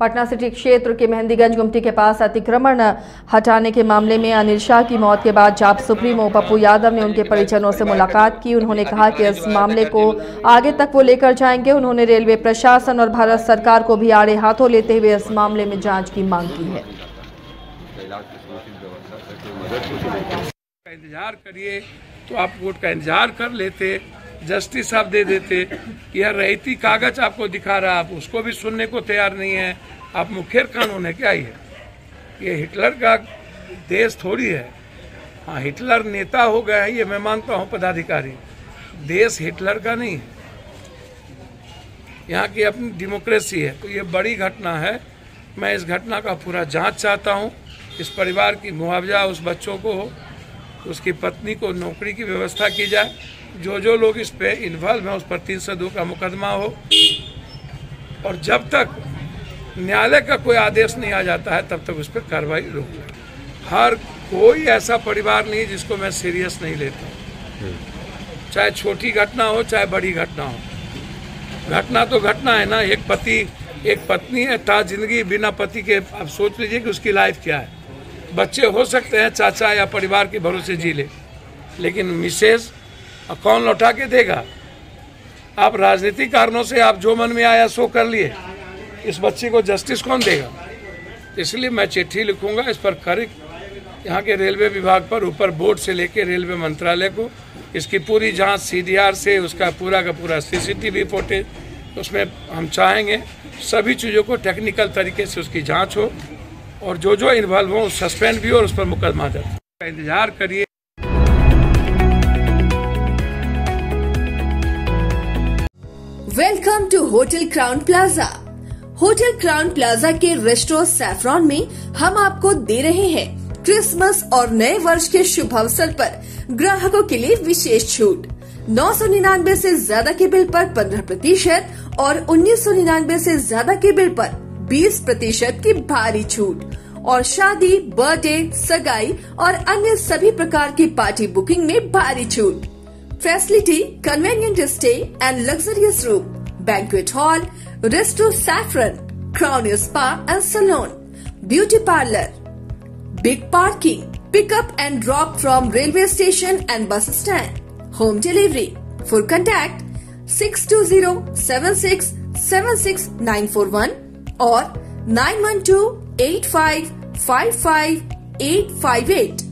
Patna city क्षेत्र के मेहंदीगंज गुमटी के पास अतिक्रमण हटाने के मामले में अनिल शाह की मौत के बाद जाप सुप्रीमो पप्पू यादव ने उनके परिजनों से मुलाकात की। उन्होंने कहा कि इस मामले को आगे तक वो लेकर जाएँगे। उन्होंने रेलवे प्रशासन और भारत सरकार को भी आड़े हाथों लेते हुए इस मामले में जाँच की मांग की है। इंतज़ार करिए तो आप वोट का इंतज़ार कर लेते। जस्टिस आप दे देते यह रहती कागज़ आपको दिखा रहा, आप उसको भी सुनने को तैयार नहीं है। आप मुखेर कानून है क्या ये? ये हिटलर का देश थोड़ी है। हाँ हिटलर नेता हो गया है, ये मैं मानता हूँ पदाधिकारी। देश हिटलर का नहीं है। यहाँ की अपनी डेमोक्रेसी है। तो ये बड़ी घटना है। मैं इस घटना का पूरा जाँच चाहता हूँ। इस परिवार की मुआवजा उस बच्चों को उसकी पत्नी को नौकरी की व्यवस्था की जाए। जो जो लोग इस पे इन्वॉल्व हैं, उस पर तीन सौ दो का मुकदमा हो। और जब तक न्यायालय का कोई आदेश नहीं आ जाता है, तब तक उस पर कार्रवाई रोक हर कोई ऐसा परिवार नहीं जिसको मैं सीरियस नहीं लेता। चाहे छोटी घटना हो, चाहे बड़ी घटना हो। घटना तो घटना है ना, एक पति, एक पत्नी है था ज़िंदगी बिना पति के, आप सोच लीजिए कि उसकी लाइफ क्या है। बच्चे हो सकते हैं, चाचा या परिवार के भरोसे जी ले। लेकिन मिसेज कौन लौटा के देगा? आप राजनीतिक कारणों से आप जो मन में आया सो कर लिए। इस बच्चे को जस्टिस कौन देगा? इसलिए मैं चिट्ठी लिखूँगा, इस पर कड़ी यहाँ के रेलवे विभाग पर, ऊपर बोर्ड से लेके रेलवे मंत्रालय को। इसकी पूरी जाँच सीडीआर से, उसका पूरा का पूरा सीसीटीवी फुटेज, उसमें हम चाहेंगे। सभी चीज़ों को टेक्निकल तरीके से उसकी जाँच हो। और जो जो इन्वॉल्व हो सस्पेंड भी हो और उस पर मुकदमा दर्ज। इंतज़ार करिए। Welcome to hotel Crown Plaza hotel Crown Plaza के रेस्टोरेंट सैफरॉन में हम आपको दे रहे हैं क्रिसमस और नए वर्ष के शुभ अवसर पर ग्राहकों के लिए विशेष छूट। नौ सौ निन्यानवे ऐसी ज़्यादा के बिल पर पंद्रह प्रतिशत और उन्नीस सौ निन्यानवे ऐसी ज़्यादा के बिल पर बीस प्रतिशत की भारी छूट और शादी, बर्थडे, सगाई और अन्य सभी प्रकार की पार्टी बुकिंग में भारी छूट। Facility convenient stay and luxurious room banquet hall resto Saffron Crown spa and salon beauty parlour big parking pickup and drop from railway station and bus stand home delivery for contact six two zero seven six seven six nine four one or 912 8555 858.